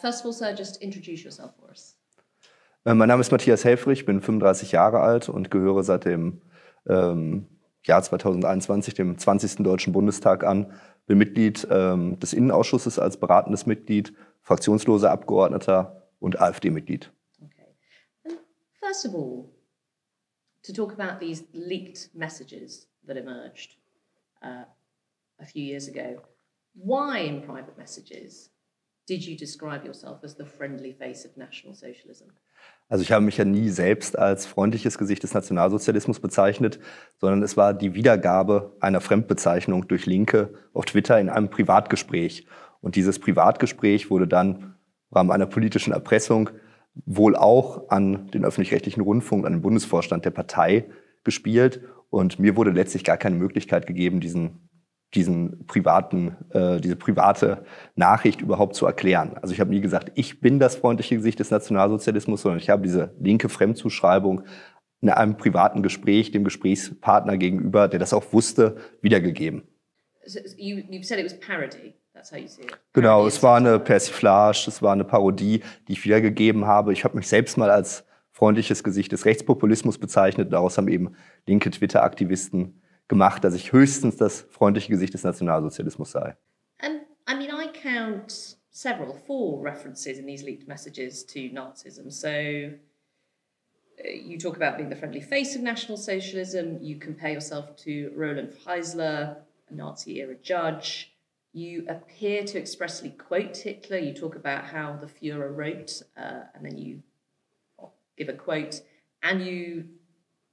first of all, sir, just introduce yourself for us. Äh, mein Name ist Matthias Helfrich, bin 35 Jahre alt und gehöre seit dem ähm, Jahr 2021, dem 20. Deutschen Bundestag an. Bin Mitglied ähm, des Innenausschusses als beratendes Mitglied, fraktionsloser Abgeordneter und AfD-Mitglied. Okay. And first of all, to talk about these leaked messages that emerged uh, a few years ago, why in private messages did you describe yourself as the friendly face of National Socialism? Also ich habe mich ja nie selbst als freundliches Gesicht des Nationalsozialismus bezeichnet, sondern es war die Wiedergabe einer Fremdbezeichnung durch Linke auf Twitter in einem Privatgespräch. Und dieses Privatgespräch wurde dann im Rahmen einer politischen Erpressung wohl auch an den öffentlich-rechtlichen Rundfunk, an den Bundesvorstand der Partei gespielt. Und mir wurde letztlich gar keine Möglichkeit gegeben, diesen diesen privaten, äh, diese private Nachricht überhaupt zu erklären. Also ich habe nie gesagt, ich bin das freundliche Gesicht des Nationalsozialismus, sondern ich habe diese linke Fremdzuschreibung in einem privaten Gespräch dem Gesprächspartner gegenüber, der das auch wusste, wiedergegeben. So you, you said it was parody. That's how you see it. Genau, es war eine Persiflage, es war eine Parodie, die ich wiedergegeben habe. Ich habe mich selbst mal als freundliches Gesicht des Rechtspopulismus bezeichnet. Daraus haben eben linke Twitter-Aktivisten gemacht, dass ich höchstens das freundliche Gesicht des Nationalsozialismus sei. And I mean, I count several, four references in these leaked messages to Nazism. So uh, you talk about being the friendly face of National Socialism. You compare yourself to Roland Freisler, a Nazi era judge. You appear to expressly quote Hitler. You talk about how the Fuhrer wrote, uh, and then you give a quote. And you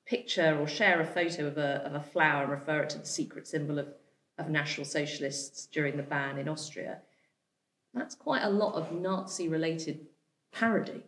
picture or share a photo of a, of a flower and refer it to the secret symbol of, of National Socialists during the ban in Austria. That's quite a lot of Nazi related parody.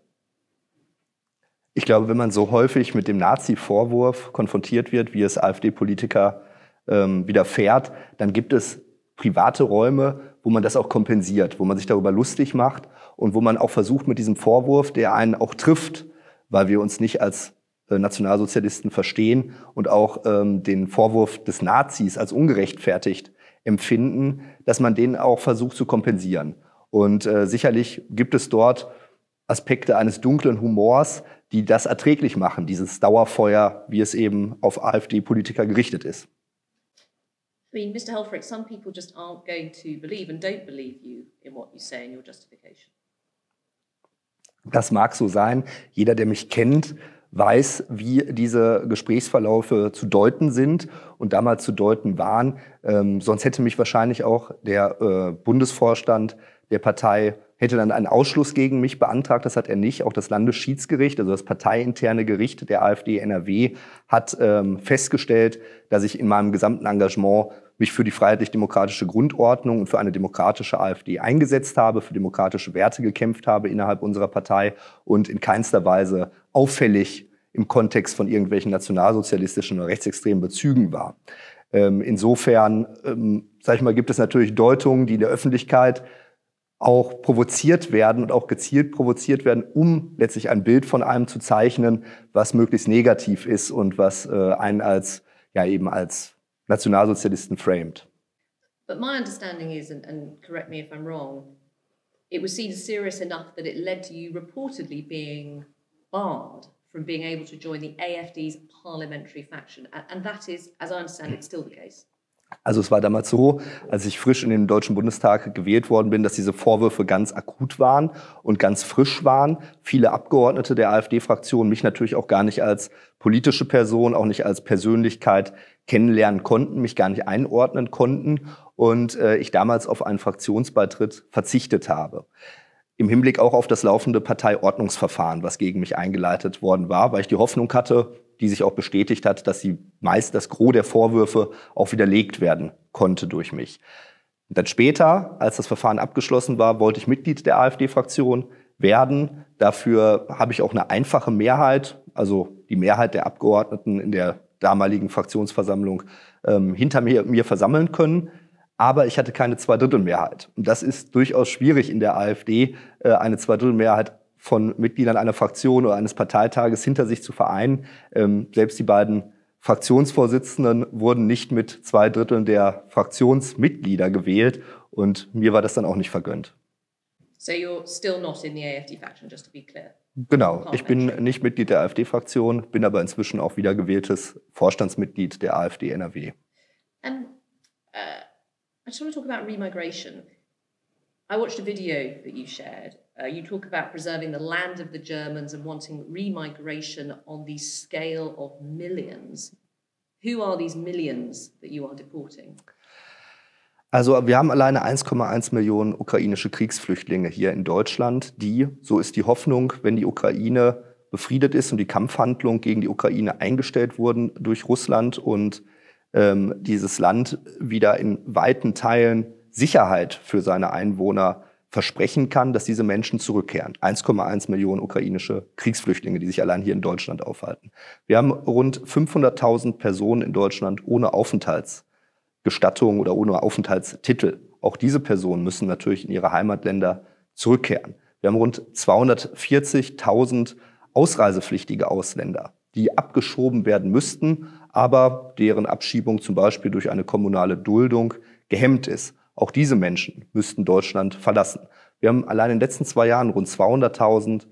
Ich glaube, wenn man so häufig mit dem Nazi-Vorwurf konfrontiert wird, wie es AfD-Politiker ähm, widerfährt, dann gibt es private Räume, wo man das auch kompensiert, wo man sich darüber lustig macht und wo man auch versucht, mit diesem Vorwurf, der einen auch trifft, weil wir uns nicht als Nationalsozialisten verstehen und auch ähm, den Vorwurf des Nazis als ungerechtfertigt empfinden, dass man den auch versucht zu kompensieren. Und äh, sicherlich gibt es dort Aspekte eines dunklen Humors, die das erträglich machen, dieses Dauerfeuer, wie es eben auf AfD-Politiker gerichtet ist. I mean, Mr. Helfrich, some people just aren't going to believe and don't believe you in what you say in your justification. Das mag so sein. Jeder, der mich kennt, weiß, wie diese Gesprächsverläufe zu deuten sind und damals zu deuten waren. Ähm, sonst hätte mich wahrscheinlich auch der äh, Bundesvorstand der Partei hätte dann einen Ausschluss gegen mich beantragt. Das hat er nicht. Auch das Landesschiedsgericht, also das parteiinterne Gericht der AfD NRW, hat ähm, festgestellt, dass ich in meinem gesamten Engagement mich für die freiheitlich-demokratische Grundordnung und für eine demokratische AfD eingesetzt habe, für demokratische Werte gekämpft habe innerhalb unserer Partei und in keinster Weise auffällig im Kontext von irgendwelchen nationalsozialistischen oder rechtsextremen Bezügen war. Ähm, insofern, ähm, sag ich mal, gibt es natürlich Deutungen, die in der Öffentlichkeit auch provoziert werden und auch gezielt provoziert werden, um letztlich ein Bild von einem zu zeichnen, was möglichst negativ ist und was äh, einen als ja eben als Nationalsozialisten framed. But my understanding is, and, and correct me if I'm wrong, it was seen as serious enough that it led to you reportedly being barred from being able to join the AFD's parliamentary faction. And, and that is, as I understand it, still the case. Also es war damals so, als ich frisch in den Deutschen Bundestag gewählt worden bin, dass diese Vorwürfe ganz akut waren und ganz frisch waren. Viele Abgeordnete der AfD-Fraktion mich natürlich auch gar nicht als politische Person, auch nicht als Persönlichkeit kennenlernen konnten, mich gar nicht einordnen konnten und äh, ich damals auf einen Fraktionsbeitritt verzichtet habe. Im Hinblick auch auf das laufende Parteiordnungsverfahren, was gegen mich eingeleitet worden war, weil ich die Hoffnung hatte, die sich auch bestätigt hat, dass die meist das Gros der Vorwürfe auch widerlegt werden konnte durch mich. Und dann später, als das Verfahren abgeschlossen war, wollte ich Mitglied der AfD-Fraktion werden. Dafür habe ich auch eine einfache Mehrheit, also die Mehrheit der Abgeordneten in der damaligen Fraktionsversammlung ähm, hinter mir, mir versammeln können. Aber ich hatte keine Zweidrittelmehrheit. Und das ist durchaus schwierig in der AfD, äh, eine Zweidrittelmehrheit von Mitgliedern einer Fraktion oder eines Parteitages hinter sich zu vereinen. Ähm, selbst die beiden Fraktionsvorsitzenden wurden nicht mit zwei Dritteln der Fraktionsmitglieder gewählt und mir war das dann auch nicht vergönnt. So you're still not in the AfD faction, just to be clear. Genau, ich bin nicht Mitglied der AfD-Fraktion, bin aber inzwischen auch wiedergewähltes Vorstandsmitglied der AfD NRW. Um, uh, I just want to talk about remigration. I watched a video that you shared. Uh, you talk about preserving the land of the Germans and wanting remigration on the scale of millions. Who are these millions that you are deporting? Also wir haben alleine 1,1 Millionen ukrainische Kriegsflüchtlinge hier in Deutschland, die, so ist die Hoffnung, wenn die Ukraine befriedet ist und die Kampfhandlungen gegen die Ukraine eingestellt wurden durch Russland und ähm, dieses Land wieder in weiten Teilen Sicherheit für seine Einwohner versprechen kann, dass diese Menschen zurückkehren. 1,1 Millionen ukrainische Kriegsflüchtlinge, die sich allein hier in Deutschland aufhalten. Wir haben rund 500.000 Personen in Deutschland ohne Aufenthalts Gestattung oder ohne Aufenthaltstitel. Auch diese Personen müssen natürlich in ihre Heimatländer zurückkehren. Wir haben rund 240.000 ausreisepflichtige Ausländer, die abgeschoben werden müssten, aber deren Abschiebung zum Beispiel durch eine kommunale Duldung gehemmt ist. Auch diese Menschen müssten Deutschland verlassen. Wir haben allein in den letzten zwei Jahren rund 200.000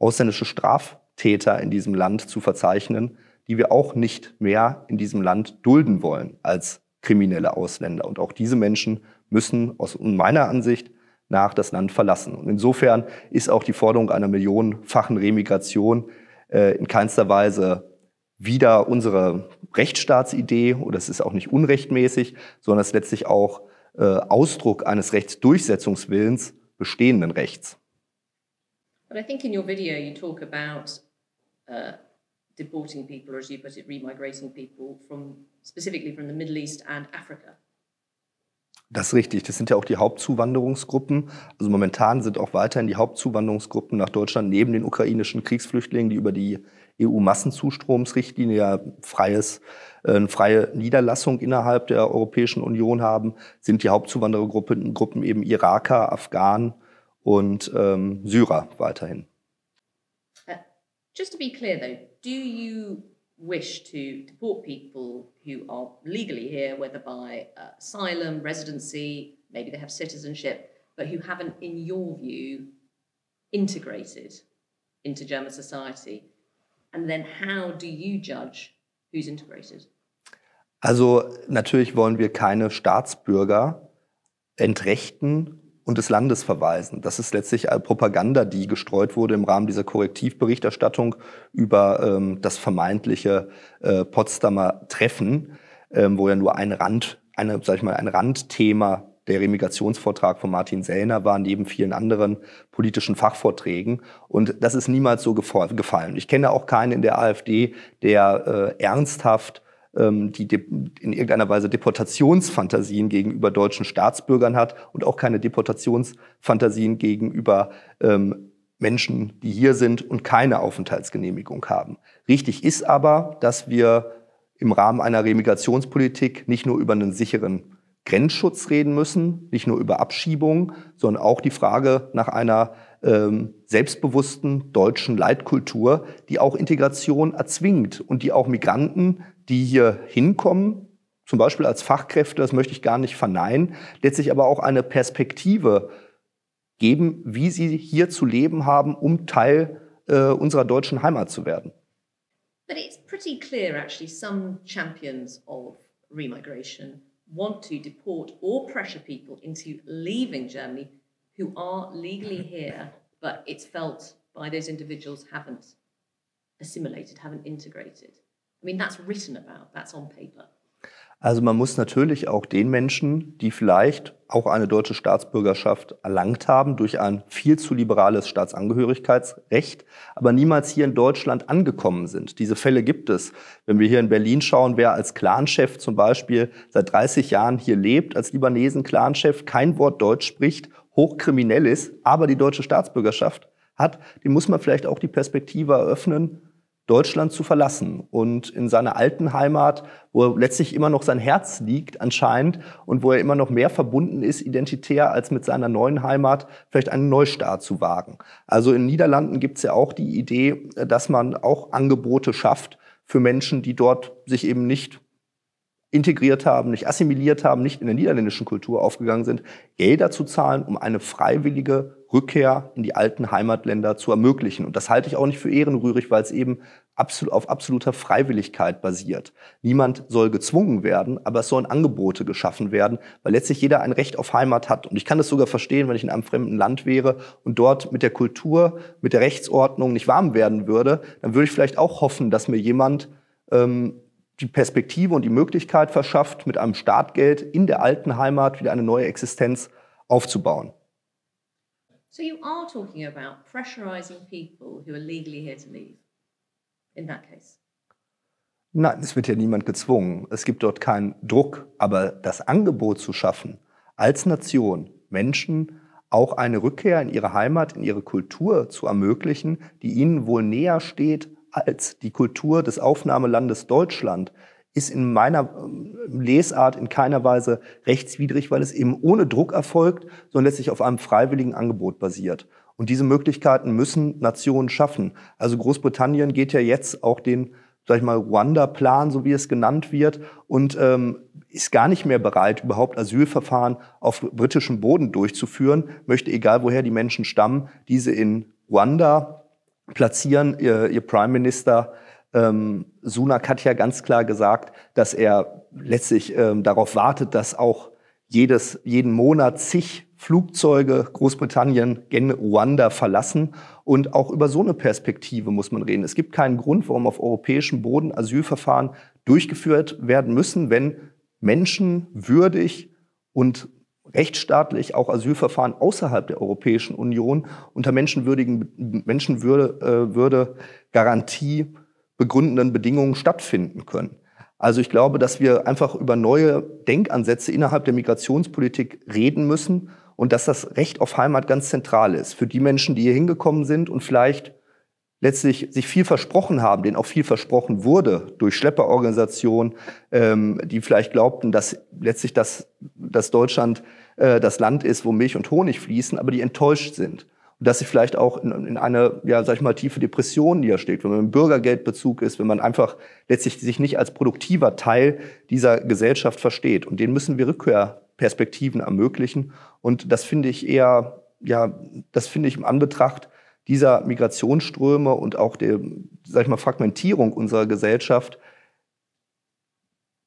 ausländische Straftäter in diesem Land zu verzeichnen, die wir auch nicht mehr in diesem Land dulden wollen als kriminelle Ausländer. Und auch diese Menschen müssen aus meiner Ansicht nach das Land verlassen. Und insofern ist auch die Forderung einer millionenfachen Remigration äh, in keinster Weise wieder unsere Rechtsstaatsidee oder es ist auch nicht unrechtmäßig, sondern es ist letztlich auch äh, Ausdruck eines Rechtsdurchsetzungswillens bestehenden Rechts. But I think in your video you talk about uh, deporting people, or as you put it, remigrating people from specifically from the Middle East and Africa. Das ist richtig. Das sind ja auch die Hauptzuwanderungsgruppen. Also momentan sind auch weiterhin die Hauptzuwanderungsgruppen nach Deutschland neben den ukrainischen Kriegsflüchtlingen, die über die EU-Massenzustromsrichtlinie ja freies, äh, freie Niederlassung innerhalb der Europäischen Union haben, sind die Hauptzuwanderergruppen Gruppen eben Iraker, Afghanen und ähm, Syrer weiterhin. Uh, just to be clear though, do you wish to deport people who are legally here, whether by uh, asylum, residency, maybe they have citizenship, but who haven't, in your view, integrated into German society? And then how do you judge who's integrated? Also natürlich wollen wir keine Staatsbürger entrechten und des Landes verweisen. Das ist letztlich Propaganda, die gestreut wurde im Rahmen dieser Korrektivberichterstattung über ähm, das vermeintliche äh, Potsdamer Treffen, ähm, wo ja nur ein Rand, eine, sag ich mal, ein Randthema der Remigrationsvortrag von Martin Sellner war, neben vielen anderen politischen Fachvorträgen. Und das ist niemals so gefallen. Ich kenne auch keinen in der AfD, der äh, ernsthaft ähm, die in irgendeiner Weise Deportationsfantasien gegenüber deutschen Staatsbürgern hat und auch keine Deportationsfantasien gegenüber ähm, Menschen, die hier sind und keine Aufenthaltsgenehmigung haben. Richtig ist aber, dass wir im Rahmen einer Remigrationspolitik nicht nur über einen sicheren Grenzschutz reden müssen, nicht nur über Abschiebung, sondern auch die Frage nach einer ähm, selbstbewussten deutschen Leitkultur, die auch Integration erzwingt und die auch Migranten die hier hinkommen, zum Beispiel als Fachkräfte, das möchte ich gar nicht verneinen, letztlich aber auch eine Perspektive geben, wie sie hier zu leben haben, um Teil äh, unserer deutschen Heimat zu werden. But it's pretty clear, actually, some champions of remigration want to deport or pressure people into leaving Germany who are legally here, but it's felt by those individuals haven't assimilated, haven't integrated. I mean, that's written about, that's on paper. Also man muss natürlich auch den Menschen, die vielleicht auch eine deutsche Staatsbürgerschaft erlangt haben durch ein viel zu liberales Staatsangehörigkeitsrecht, aber niemals hier in Deutschland angekommen sind. Diese Fälle gibt es. Wenn wir hier in Berlin schauen, wer als Clanchef zum Beispiel seit 30 Jahren hier lebt, als Libanesen-Clanchef, kein Wort Deutsch spricht, hochkriminell ist, aber die deutsche Staatsbürgerschaft hat, dem muss man vielleicht auch die Perspektive eröffnen, Deutschland zu verlassen und in seiner alten Heimat, wo letztlich immer noch sein Herz liegt anscheinend und wo er immer noch mehr verbunden ist identitär als mit seiner neuen Heimat, vielleicht einen Neustart zu wagen. Also in Niederlanden gibt es ja auch die Idee, dass man auch Angebote schafft für Menschen, die dort sich eben nicht integriert haben, nicht assimiliert haben, nicht in der niederländischen Kultur aufgegangen sind, Gelder zu zahlen, um eine freiwillige Rückkehr in die alten Heimatländer zu ermöglichen. Und das halte ich auch nicht für ehrenrührig, weil es eben auf absoluter Freiwilligkeit basiert. Niemand soll gezwungen werden, aber es sollen Angebote geschaffen werden, weil letztlich jeder ein Recht auf Heimat hat. Und ich kann das sogar verstehen, wenn ich in einem fremden Land wäre und dort mit der Kultur, mit der Rechtsordnung nicht warm werden würde, dann würde ich vielleicht auch hoffen, dass mir jemand ähm, die Perspektive und die Möglichkeit verschafft, mit einem Startgeld in der alten Heimat wieder eine neue Existenz aufzubauen. So you are talking about pressurizing people who are legally here to leave in that case? Nein, es wird ja niemand gezwungen. Es gibt dort keinen Druck. Aber das Angebot zu schaffen, als Nation Menschen auch eine Rückkehr in ihre Heimat, in ihre Kultur zu ermöglichen, die ihnen wohl näher steht als die Kultur des Aufnahmelandes Deutschland, ist in meiner ähm, Lesart in keiner Weise rechtswidrig, weil es eben ohne Druck erfolgt, sondern letztlich auf einem freiwilligen Angebot basiert. Und diese Möglichkeiten müssen Nationen schaffen. Also Großbritannien geht ja jetzt auch den, sag ich mal, Rwanda-Plan, so wie es genannt wird, und ähm, ist gar nicht mehr bereit, überhaupt Asylverfahren auf britischem Boden durchzuführen, möchte, egal woher die Menschen stammen, diese in Rwanda platzieren. Ihr, ihr Prime Minister ähm, Sunak hat ja ganz klar gesagt, dass er letztlich ähm, darauf wartet, dass auch jedes, jeden Monat zig Flugzeuge Großbritannien gen Ruanda verlassen. Und auch über so eine Perspektive muss man reden. Es gibt keinen Grund, warum auf europäischem Boden Asylverfahren durchgeführt werden müssen, wenn Menschen würdig und rechtsstaatlich auch Asylverfahren außerhalb der Europäischen Union unter menschenwürdigen Menschenwürde äh, Würde, Garantie begründenden Bedingungen stattfinden können. Also ich glaube, dass wir einfach über neue Denkansätze innerhalb der Migrationspolitik reden müssen und dass das Recht auf Heimat ganz zentral ist für die Menschen, die hier hingekommen sind und vielleicht letztlich sich viel versprochen haben, denen auch viel versprochen wurde durch Schlepperorganisationen, ähm, die vielleicht glaubten, dass letztlich das, dass Deutschland äh, das Land ist, wo Milch und Honig fließen, aber die enttäuscht sind dass sie vielleicht auch in, in eine, ja, sag ich mal, tiefe Depression niedersteckt, wenn man im Bürgergeldbezug ist, wenn man einfach letztlich sich nicht als produktiver Teil dieser Gesellschaft versteht. Und denen müssen wir Rückkehrperspektiven ermöglichen. Und das finde ich eher, ja, das finde ich im Anbetracht dieser Migrationsströme und auch der, sag ich mal, Fragmentierung unserer Gesellschaft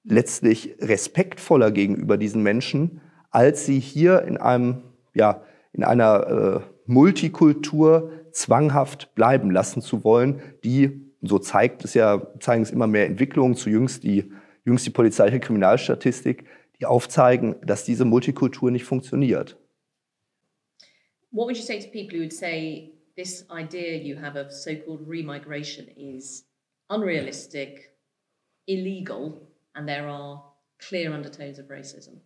letztlich respektvoller gegenüber diesen Menschen, als sie hier in einem, ja, in einer äh, Multikultur zwanghaft bleiben lassen zu wollen, die, so zeigt es ja, zeigen es immer mehr Entwicklungen, zu jüngst die, jüngst die polizeiliche Kriminalstatistik, die aufzeigen, dass diese Multikultur nicht funktioniert. What would you say to people who would say this idea you have of so-called remigration is unrealistic, illegal, and there are clear undertones of racism?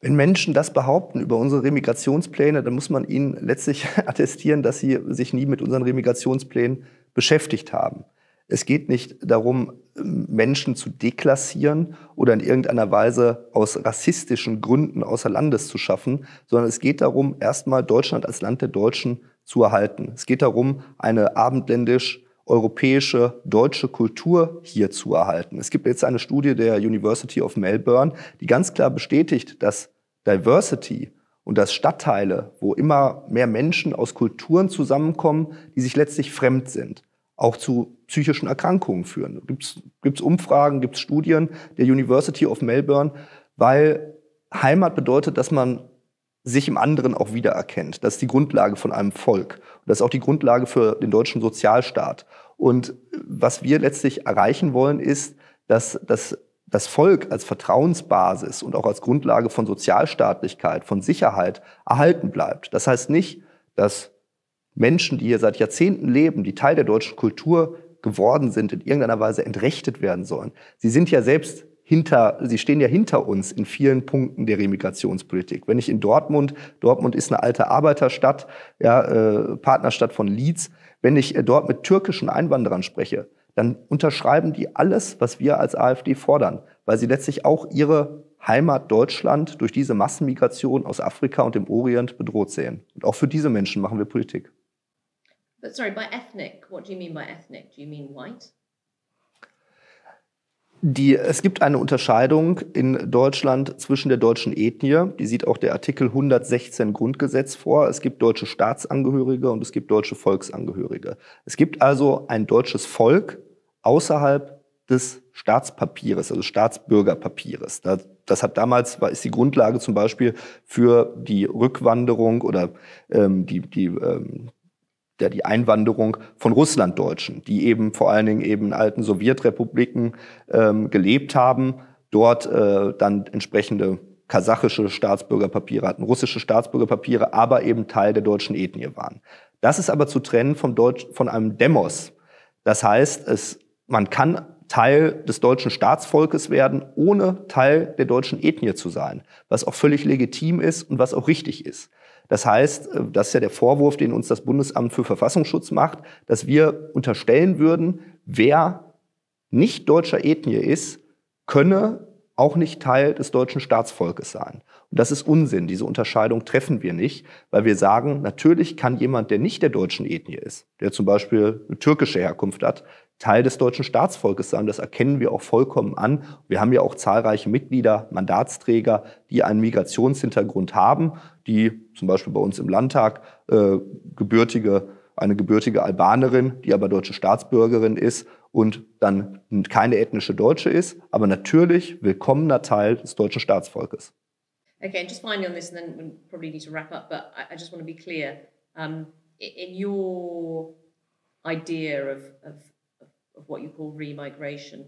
Wenn Menschen das behaupten über unsere Remigrationspläne, dann muss man ihnen letztlich attestieren, dass sie sich nie mit unseren Remigrationsplänen beschäftigt haben. Es geht nicht darum, Menschen zu deklassieren oder in irgendeiner Weise aus rassistischen Gründen außer Landes zu schaffen, sondern es geht darum, erstmal Deutschland als Land der Deutschen zu erhalten. Es geht darum, eine abendländisch europäische, deutsche Kultur hier zu erhalten. Es gibt jetzt eine Studie der University of Melbourne, die ganz klar bestätigt, dass Diversity und dass Stadtteile, wo immer mehr Menschen aus Kulturen zusammenkommen, die sich letztlich fremd sind, auch zu psychischen Erkrankungen führen. Gibt es Umfragen, gibt es Studien der University of Melbourne, weil Heimat bedeutet, dass man sich im anderen auch wiedererkennt. Das ist die Grundlage von einem Volk. Das ist auch die Grundlage für den deutschen Sozialstaat. Und was wir letztlich erreichen wollen, ist, dass, dass das Volk als Vertrauensbasis und auch als Grundlage von Sozialstaatlichkeit, von Sicherheit erhalten bleibt. Das heißt nicht, dass Menschen, die hier seit Jahrzehnten leben, die Teil der deutschen Kultur geworden sind, in irgendeiner Weise entrechtet werden sollen. Sie sind ja selbst hinter, sie stehen ja hinter uns in vielen Punkten der Remigrationspolitik. Wenn ich in Dortmund, Dortmund ist eine alte Arbeiterstadt, ja, äh, Partnerstadt von Leeds, wenn ich äh, dort mit türkischen Einwanderern spreche, dann unterschreiben die alles, was wir als AfD fordern, weil sie letztlich auch ihre Heimat Deutschland durch diese Massenmigration aus Afrika und dem Orient bedroht sehen. Und auch für diese Menschen machen wir Politik. But sorry, by ethnic, what do you mean by ethnic? Do you mean white? Die, es gibt eine Unterscheidung in Deutschland zwischen der deutschen Ethnie, die sieht auch der Artikel 116 Grundgesetz vor. Es gibt deutsche Staatsangehörige und es gibt deutsche Volksangehörige. Es gibt also ein deutsches Volk außerhalb des Staatspapiers, also Staatsbürgerpapiers. Das, das hat damals, war, ist die Grundlage zum Beispiel für die Rückwanderung oder ähm, die, die ähm, der die Einwanderung von Russlanddeutschen, die eben vor allen Dingen eben in alten Sowjetrepubliken ähm, gelebt haben, dort äh, dann entsprechende kasachische Staatsbürgerpapiere hatten, russische Staatsbürgerpapiere, aber eben Teil der deutschen Ethnie waren. Das ist aber zu trennen vom Deutsch, von einem Demos. Das heißt, es, man kann Teil des deutschen Staatsvolkes werden, ohne Teil der deutschen Ethnie zu sein, was auch völlig legitim ist und was auch richtig ist. Das heißt, äh, das ist ja der Vorwurf, den uns das Bundesamt für Verfassungsschutz macht, dass wir unterstellen würden, wer nicht deutscher Ethnie ist, könne auch nicht Teil des deutschen Staatsvolkes sein. Und das ist Unsinn. Diese Unterscheidung treffen wir nicht, weil wir sagen, natürlich kann jemand, der nicht der deutschen Ethnie ist, der zum Beispiel eine türkische Herkunft hat, Teil des deutschen Staatsvolkes sein. Das erkennen wir auch vollkommen an. Wir haben ja auch zahlreiche Mitglieder, Mandatsträger, die einen Migrationshintergrund haben, die zum Beispiel bei uns im Landtag äh, gebürtige, eine gebürtige Albanerin, die aber deutsche Staatsbürgerin ist und dann keine ethnische Deutsche ist, aber natürlich willkommener Teil des deutschen Staatsvolkes. Okay, and just finally on this, and then we probably need to wrap up, but I, just want to be clear. Um, in your idea of, of, of what you call remigration,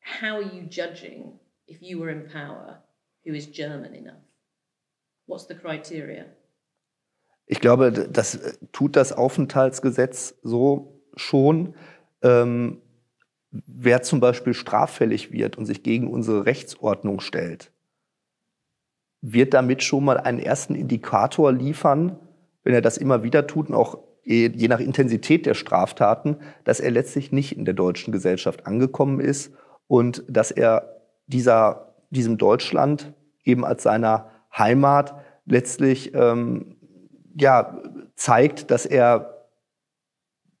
how are you judging if you were in power who is German enough? What's the criteria? Ich glaube, das tut das Aufenthaltsgesetz so schon. Ähm, wer zum Beispiel straffällig wird und sich gegen unsere Rechtsordnung stellt, wird damit schon mal einen ersten Indikator liefern, wenn er das immer wieder tut und auch je nach Intensität der Straftaten, dass er letztlich nicht in der deutschen Gesellschaft angekommen ist und dass er dieser, diesem Deutschland eben als seiner Heimat letztlich ähm, ja, zeigt, dass er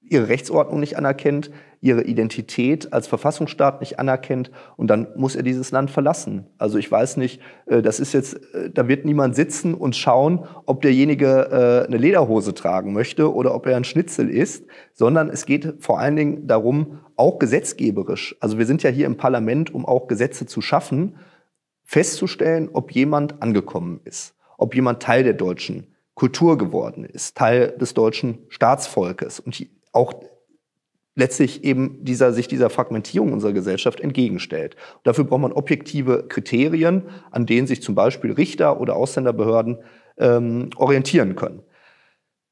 ihre Rechtsordnung nicht anerkennt, ihre Identität als Verfassungsstaat nicht anerkennt und dann muss er dieses Land verlassen. Also ich weiß nicht, äh, das ist jetzt, äh, da wird niemand sitzen und schauen, ob derjenige äh, eine Lederhose tragen möchte oder ob er ein Schnitzel ist, sondern es geht vor allen Dingen darum, auch gesetzgeberisch. Also wir sind ja hier im Parlament, um auch Gesetze zu schaffen festzustellen, ob jemand angekommen ist, ob jemand Teil der deutschen Kultur geworden ist, Teil des deutschen Staatsvolkes und auch letztlich eben dieser, sich dieser Fragmentierung unserer Gesellschaft entgegenstellt. Und dafür braucht man objektive Kriterien, an denen sich zum Beispiel Richter oder Ausländerbehörden ähm, orientieren können.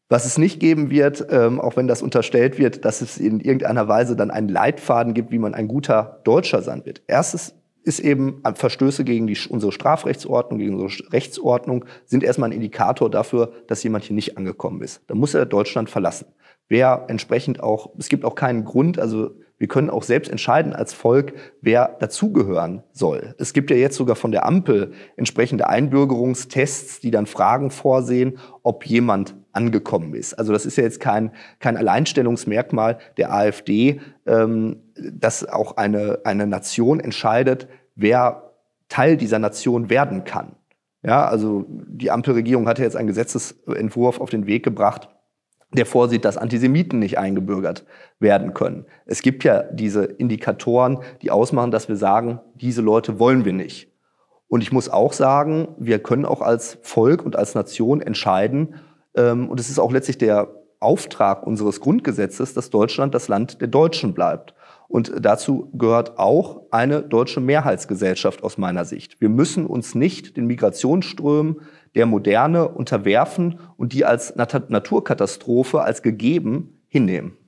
Was es nicht geben wird, ähm, auch wenn das unterstellt wird, dass es in irgendeiner Weise dann einen Leitfaden gibt, wie man ein guter Deutscher sein wird. Erstes ist eben Verstöße gegen die, unsere Strafrechtsordnung, gegen unsere Rechtsordnung, sind erstmal ein Indikator dafür, dass jemand hier nicht angekommen ist. Dann muss er Deutschland verlassen. Wer entsprechend auch, es gibt auch keinen Grund, also wir können auch selbst entscheiden als Volk, wer dazugehören soll. Es gibt ja jetzt sogar von der Ampel entsprechende Einbürgerungstests, die dann Fragen vorsehen, ob jemand angekommen ist. Also das ist ja jetzt kein, kein Alleinstellungsmerkmal der AfD, ähm, dass auch eine, eine Nation entscheidet, wer Teil dieser Nation werden kann. Ja, also die Ampelregierung hat ja jetzt einen Gesetzesentwurf auf den Weg gebracht, der vorsieht, dass Antisemiten nicht eingebürgert werden können. Es gibt ja diese Indikatoren, die ausmachen, dass wir sagen, diese Leute wollen wir nicht. Und ich muss auch sagen, wir können auch als Volk und als Nation entscheiden, ähm, und es ist auch letztlich der Auftrag unseres Grundgesetzes, dass Deutschland das Land der Deutschen bleibt. Und dazu gehört auch eine deutsche Mehrheitsgesellschaft aus meiner Sicht. Wir müssen uns nicht den Migrationsströmen der Moderne unterwerfen und die als Nat Naturkatastrophe, als gegeben hinnehmen.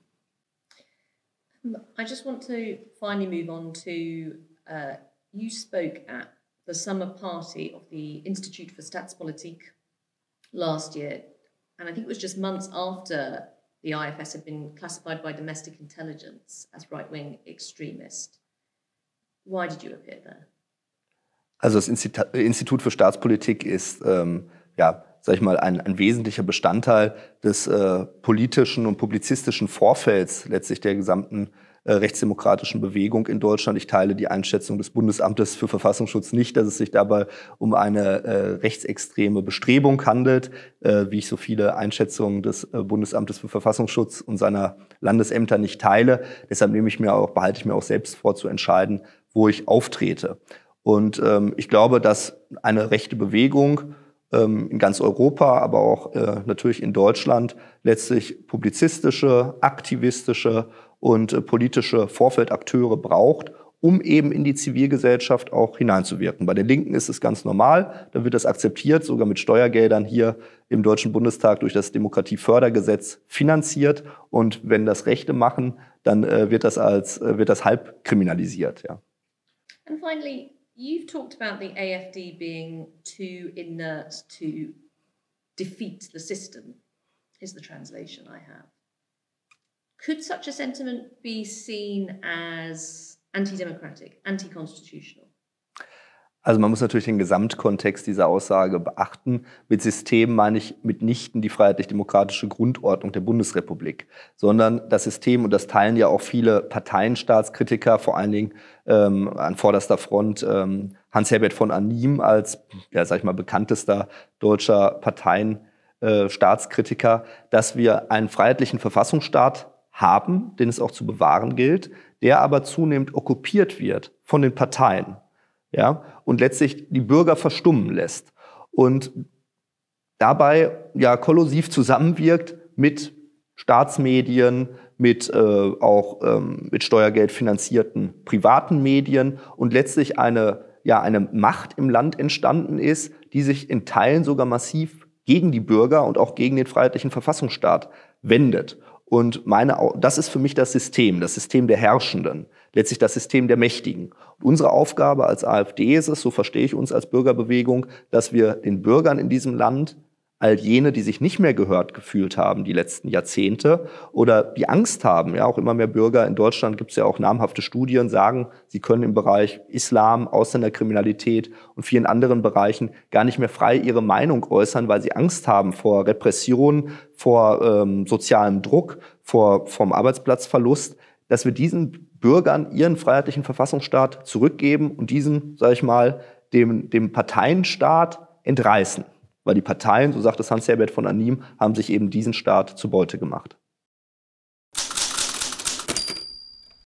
I just want to finally move on to uh, you spoke at the summer party of the Institute for Staatspolitik last year, and I think it was just months after the IFS had been classified by domestic intelligence as right wing extremist. Why did you appear there? Also das Institut für Staatspolitik ist, ähm, ja, sag ich mal, ein, ein wesentlicher Bestandteil des äh, politischen und publizistischen Vorfelds letztlich der gesamten rechtsdemokratischen Bewegung in Deutschland. Ich teile die Einschätzung des Bundesamtes für Verfassungsschutz nicht, dass es sich dabei um eine äh, rechtsextreme Bestrebung handelt, äh, wie ich so viele Einschätzungen des äh, Bundesamtes für Verfassungsschutz und seiner Landesämter nicht teile. Deshalb nehme ich mir auch, behalte ich mir auch selbst vor zu entscheiden, wo ich auftrete. Und ähm, ich glaube, dass eine rechte Bewegung ähm, in ganz Europa, aber auch äh, natürlich in Deutschland letztlich publizistische, aktivistische und äh, politische Vorfeldakteure braucht, um eben in die Zivilgesellschaft auch hineinzuwirken. Bei den Linken ist es ganz normal, da wird das akzeptiert, sogar mit Steuergeldern hier im Deutschen Bundestag durch das Demokratiefördergesetz finanziert. Und wenn das Rechte machen, dann äh, wird das als äh, wird das halb kriminalisiert. Ja. And finally, you've talked about the AFD being too inert to defeat the system. Is the translation I have. Could such a sentiment be seen as anti-democratic, anti-constitutional? Also man muss natürlich den Gesamtkontext dieser Aussage beachten. Mit System meine ich mitnichten die freiheitlich-demokratische Grundordnung der Bundesrepublik, sondern das System, und das teilen ja auch viele Parteienstaatskritiker, vor allen Dingen ähm, an vorderster Front ähm, Hans-Herbert von Anim als, ja, sag ich mal, bekanntester deutscher Parteienstaatskritiker, äh, dass wir einen freiheitlichen Verfassungsstaat haben, den es auch zu bewahren gilt, der aber zunehmend okkupiert wird von den Parteien, ja, und letztlich die Bürger verstummen lässt und dabei ja kollusiv zusammenwirkt mit Staatsmedien, mit äh, auch ähm, mit Steuergeld finanzierten privaten Medien und letztlich eine ja eine Macht im Land entstanden ist, die sich in Teilen sogar massiv gegen die Bürger und auch gegen den freiheitlichen Verfassungsstaat wendet. Und meine, das ist für mich das System, das System der Herrschenden, letztlich das System der Mächtigen. Und unsere Aufgabe als AfD ist es, so verstehe ich uns als Bürgerbewegung, dass wir den Bürgern in diesem Land all jene, die sich nicht mehr gehört gefühlt haben die letzten Jahrzehnte oder die Angst haben. Ja, auch immer mehr Bürger in Deutschland gibt es ja auch namhafte Studien, sagen, sie können im Bereich Islam, Ausländerkriminalität und vielen anderen Bereichen gar nicht mehr frei ihre Meinung äußern, weil sie Angst haben vor Repression, vor ähm, sozialem Druck, vor vom Arbeitsplatzverlust, dass wir diesen Bürgern ihren freiheitlichen Verfassungsstaat zurückgeben und diesen, sage ich mal, dem, dem Parteienstaat entreißen weil die Parteien, so sagt es Hans-Herbert von Anim, haben sich eben diesen Staat zur Beute gemacht.